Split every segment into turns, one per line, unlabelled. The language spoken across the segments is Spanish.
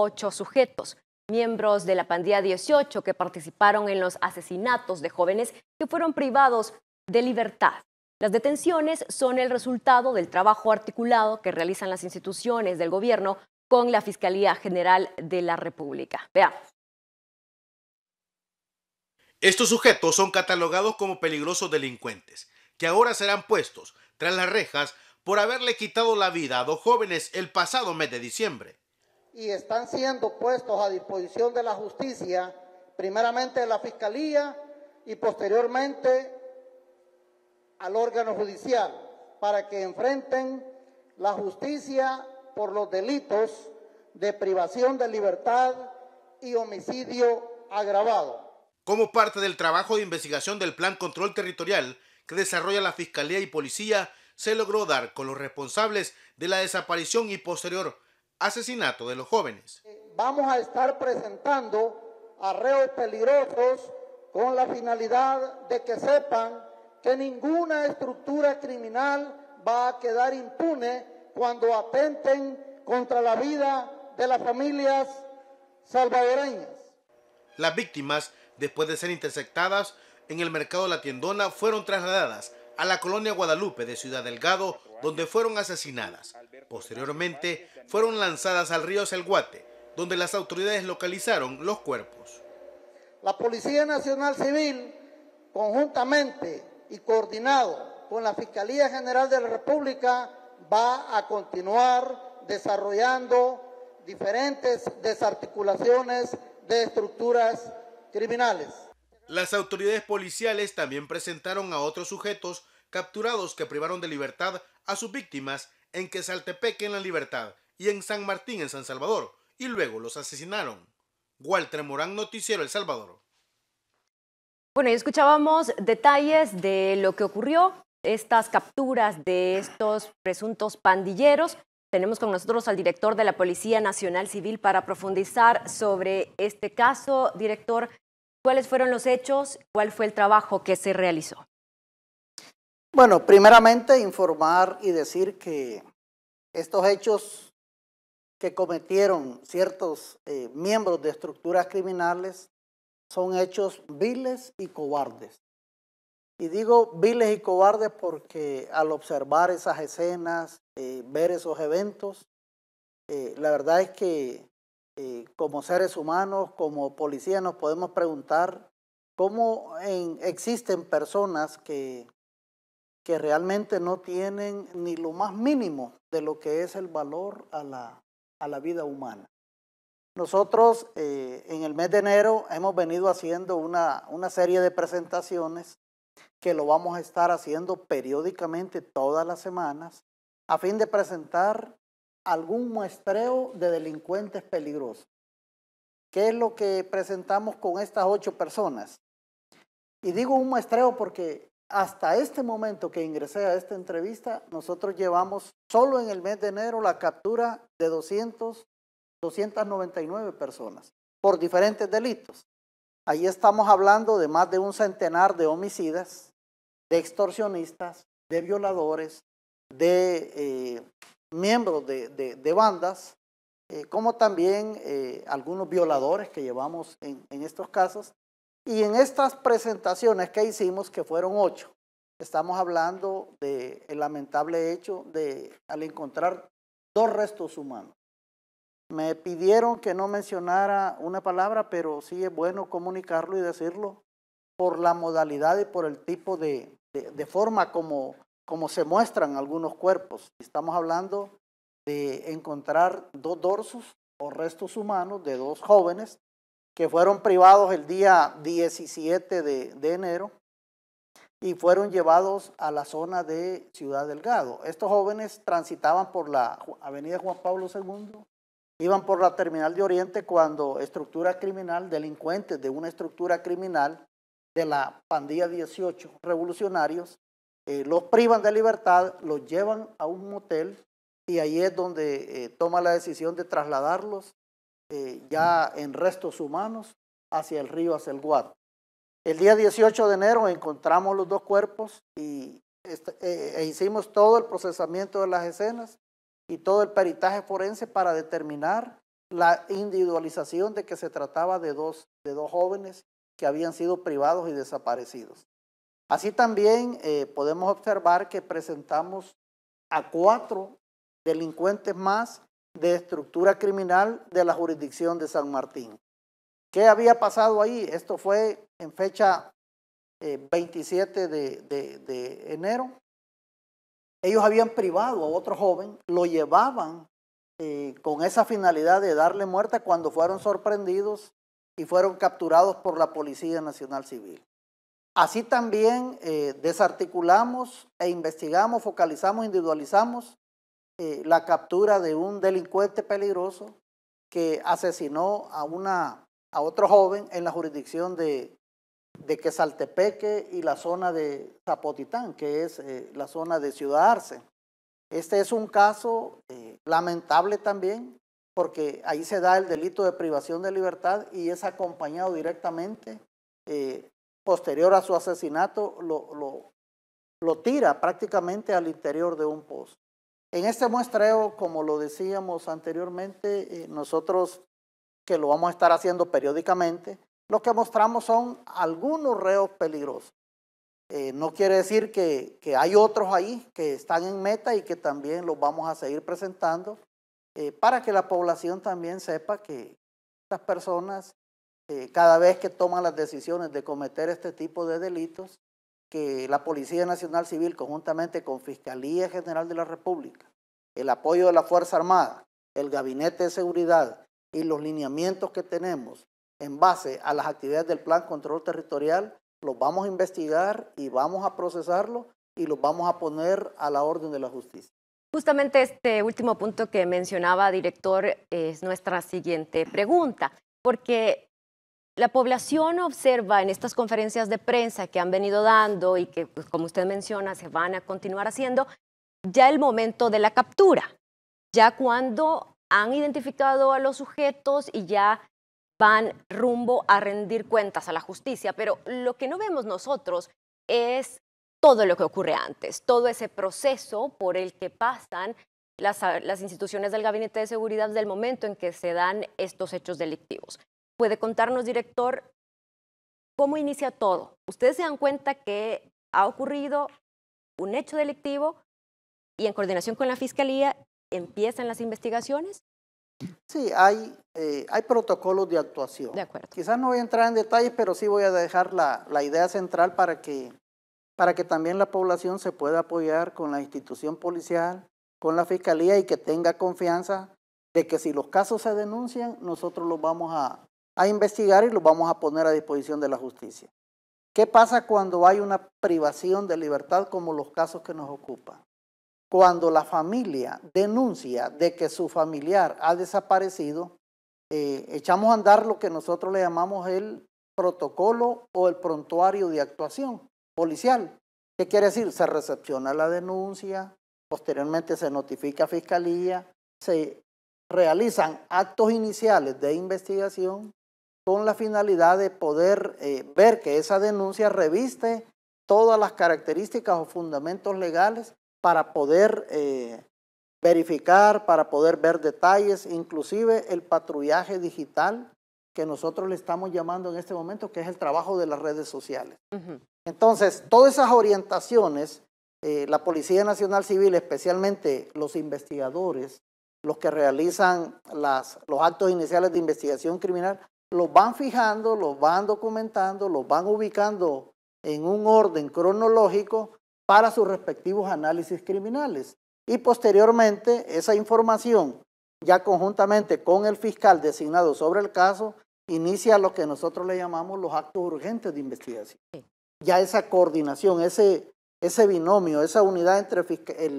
ocho sujetos, miembros de la pandilla 18 que participaron en los asesinatos de jóvenes que fueron privados de libertad. Las detenciones son el resultado del trabajo articulado que realizan las instituciones del gobierno con la Fiscalía General de la República. Veamos.
Estos sujetos son catalogados como peligrosos delincuentes, que ahora serán puestos tras las rejas por haberle quitado la vida a dos jóvenes el pasado mes de diciembre.
Y están siendo puestos a disposición de la justicia, primeramente de la Fiscalía y posteriormente al órgano judicial, para que enfrenten la justicia por los delitos de privación de libertad y homicidio agravado.
Como parte del trabajo de investigación del Plan Control Territorial que desarrolla la Fiscalía y Policía, se logró dar con los responsables de la desaparición y posterior asesinato de los jóvenes.
Vamos a estar presentando arreos peligrosos con la finalidad de que sepan que ninguna estructura criminal va a quedar impune cuando atenten contra la vida de las familias salvadoreñas.
Las víctimas después de ser interceptadas en el mercado La Tiendona, fueron trasladadas a la colonia Guadalupe de Ciudad Delgado, donde fueron asesinadas. Posteriormente, fueron lanzadas al río Selguate, donde las autoridades localizaron los cuerpos.
La Policía Nacional Civil, conjuntamente y coordinado con la Fiscalía General de la República, va a continuar desarrollando diferentes desarticulaciones de estructuras criminales.
Las autoridades policiales también presentaron a otros sujetos capturados que privaron de libertad a sus víctimas en Quesaltepeque en la Libertad y en San Martín en San Salvador, y luego los asesinaron. Walter Morán, Noticiero El Salvador.
Bueno, y escuchábamos detalles de lo que ocurrió, estas capturas de estos presuntos pandilleros. Tenemos con nosotros al director de la Policía Nacional Civil para profundizar sobre este caso. Director, ¿cuáles fueron los hechos? ¿Cuál fue el trabajo que se realizó?
Bueno, primeramente informar y decir que estos hechos que cometieron ciertos eh, miembros de estructuras criminales son hechos viles y cobardes. Y digo viles y cobardes porque al observar esas escenas, eh, ver esos eventos, eh, la verdad es que como seres humanos, como policías, nos podemos preguntar cómo existen personas que, que realmente no tienen ni lo más mínimo de lo que es el valor a la, a la vida humana. Nosotros en el mes de enero hemos venido haciendo una, una serie de presentaciones que lo vamos a estar haciendo periódicamente todas las semanas a fin de presentar algún muestreo de delincuentes peligrosos. ¿Qué es lo que presentamos con estas ocho personas? Y digo un muestreo porque hasta este momento que ingresé a esta entrevista, nosotros llevamos solo en el mes de enero la captura de 200, 299 personas por diferentes delitos. Ahí estamos hablando de más de un centenar de homicidas, de extorsionistas, de violadores, de eh, miembros de, bandas, eh, como también eh, algunos violadores que llevamos en, estos casos. Y en estas presentaciones que hicimos, que fueron ocho, estamos hablando del lamentable hecho de al encontrar dos restos humanos. Me pidieron que no mencionara una palabra, pero sí es bueno comunicarlo y decirlo por la modalidad y por el tipo de, de, forma como, como se muestran algunos cuerpos. Estamos hablando de encontrar dos dorsos o restos humanos de dos jóvenes que fueron privados el día 17 de, de, enero y fueron llevados a la zona de Ciudad Delgado. Estos jóvenes transitaban por la avenida Juan Pablo II, iban por la terminal de Oriente cuando estructura criminal, delincuentes de una estructura criminal, de la pandilla 18 revolucionarios, eh, los privan de libertad, los llevan a un motel y ahí es donde eh, toma la decisión de trasladarlos eh, ya en restos humanos hacia el río, hacia el Guad. El día 18 de enero encontramos los dos cuerpos y este, e hicimos todo el procesamiento de las escenas y todo el peritaje forense para determinar la individualización de que se trataba de dos, de dos jóvenes que habían sido privados y desaparecidos. Así también eh, podemos observar que presentamos a cuatro delincuentes más de estructura criminal de la jurisdicción de San Martín. ¿Qué había pasado ahí? Esto fue en fecha 27 eh, de, enero. Ellos habían privado a otro joven, lo llevaban eh, con esa finalidad de darle muerte cuando fueron sorprendidos y fueron capturados por la Policía Nacional Civil. Así también eh, desarticulamos e investigamos, focalizamos, individualizamos la captura de un delincuente peligroso que asesinó a una a otro joven en la jurisdicción de, de Quesaltepeque y la zona de Zapotitán, que es eh, la zona de Ciudad Arce. Este es un caso eh, lamentable también, porque ahí se da el delito de privación de libertad y es acompañado directamente, eh, posterior a su asesinato, lo, lo, lo tira prácticamente al interior de un pozo. En este muestreo, como lo decíamos anteriormente, nosotros que lo vamos a estar haciendo periódicamente, lo que mostramos son algunos reos peligrosos. Eh, no quiere decir que, hay otros ahí que están en meta y que también los vamos a seguir presentando eh, para que la población también sepa que estas personas, eh, cada vez que toman las decisiones de cometer este tipo de delitos, que la Policía Nacional Civil, conjuntamente con Fiscalía General de la República, el apoyo de la Fuerza Armada, el Gabinete de Seguridad y los lineamientos que tenemos en base a las actividades del Plan Control Territorial, los vamos a investigar y vamos a procesarlo y los vamos a poner a la orden de la justicia.
Justamente este último punto que mencionaba, director, es nuestra siguiente pregunta, porque la población observa en estas conferencias de prensa que han venido dando y que, pues, como usted menciona, se van a continuar haciendo, ya el momento de la captura, ya cuando han identificado a los sujetos y ya van rumbo a rendir cuentas a la justicia, pero lo que no vemos nosotros es todo lo que ocurre antes, todo ese proceso por el que pasan las, las, instituciones del Gabinete de Seguridad del momento en que se dan estos hechos delictivos. ¿Puede contarnos, director, cómo inicia todo? Ustedes se dan cuenta que ha ocurrido un hecho delictivo y en coordinación con la Fiscalía empiezan las investigaciones?
Sí, hay, eh, hay protocolos de actuación.
De acuerdo.
Quizás no voy a entrar en detalles, pero sí voy a dejar la, la idea central para que, para que también la población se pueda apoyar con la institución policial, con la fiscalía y que tenga confianza de que si los casos se denuncian, nosotros los vamos a, a investigar y los vamos a poner a disposición de la justicia. ¿Qué pasa cuando hay una privación de libertad como los casos que nos ocupan? cuando la familia denuncia de que su familiar ha desaparecido, eh, echamos a andar lo que nosotros le llamamos el protocolo o el prontuario de actuación policial. ¿Qué quiere decir? Se recepciona la denuncia, posteriormente se notifica a fiscalía, se realizan actos iniciales de investigación con la finalidad de poder eh, ver que esa denuncia reviste todas las características o fundamentos legales para poder eh, verificar, para poder ver detalles, inclusive el patrullaje digital que nosotros le estamos llamando en este momento, que es el trabajo de las redes sociales. Entonces, todas esas orientaciones, eh, la Policía Nacional Civil, especialmente los investigadores, los que realizan las, los actos iniciales de investigación criminal, los van fijando, los van documentando, los van ubicando en un orden cronológico para sus respectivos análisis criminales. Y posteriormente esa información, ya conjuntamente con el fiscal designado sobre el caso, inicia lo que nosotros le llamamos los actos urgentes de investigación. Ya esa coordinación, ese, ese binomio, esa unidad entre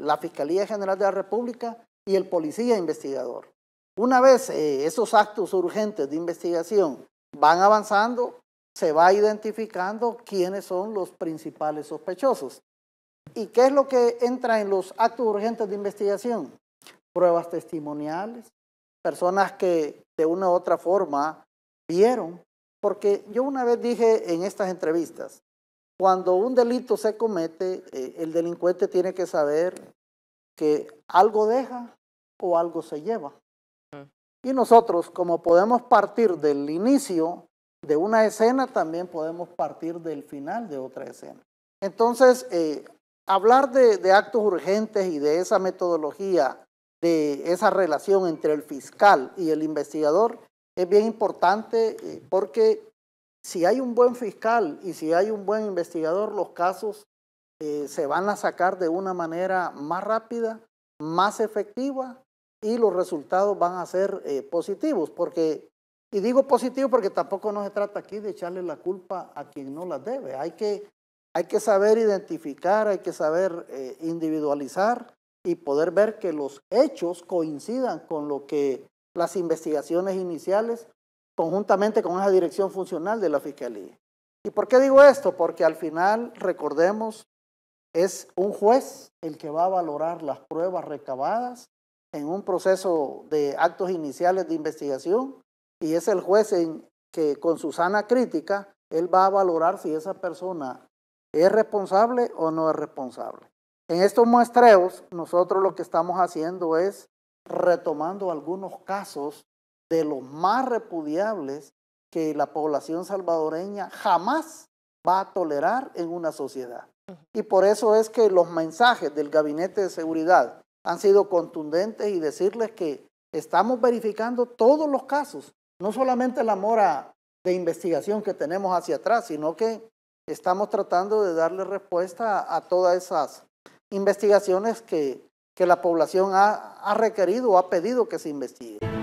la Fiscalía General de la República y el policía investigador. Una vez eh, esos actos urgentes de investigación van avanzando, se va identificando quiénes son los principales sospechosos. ¿Y qué es lo que entra en los actos urgentes de investigación? Pruebas testimoniales, personas que de una u otra forma vieron. Porque yo una vez dije en estas entrevistas, cuando un delito se comete, eh, el delincuente tiene que saber que algo deja o algo se lleva. Y nosotros, como podemos partir del inicio de una escena, también podemos partir del final de otra escena. Entonces, eh, hablar de, actos urgentes y de esa metodología, de esa relación entre el fiscal y el investigador, es bien importante eh, porque si hay un buen fiscal y si hay un buen investigador, los casos eh, se van a sacar de una manera más rápida, más efectiva y los resultados van a ser eh, positivos. Porque, y digo positivo porque tampoco no se trata aquí de echarle la culpa a quien no la debe. Hay que, hay que saber identificar, hay que saber eh, individualizar y poder ver que los hechos coincidan con lo que las investigaciones iniciales conjuntamente con esa dirección funcional de la Fiscalía. ¿Y por qué digo esto? Porque al final, recordemos, es un juez el que va a valorar las pruebas recabadas en un proceso de actos iniciales de investigación y es el juez en que con su sana crítica, él va a valorar si esa persona es responsable o no es responsable. En estos muestreos, nosotros lo que estamos haciendo es retomando algunos casos de los más repudiables que la población salvadoreña jamás va a tolerar en una sociedad. Y por eso es que los mensajes del Gabinete de Seguridad han sido contundentes y decirles que estamos verificando todos los casos, no solamente la mora de investigación que tenemos hacia atrás, sino que estamos tratando de darle respuesta a, todas esas investigaciones que, que la población ha, ha requerido o ha pedido que se investiguen.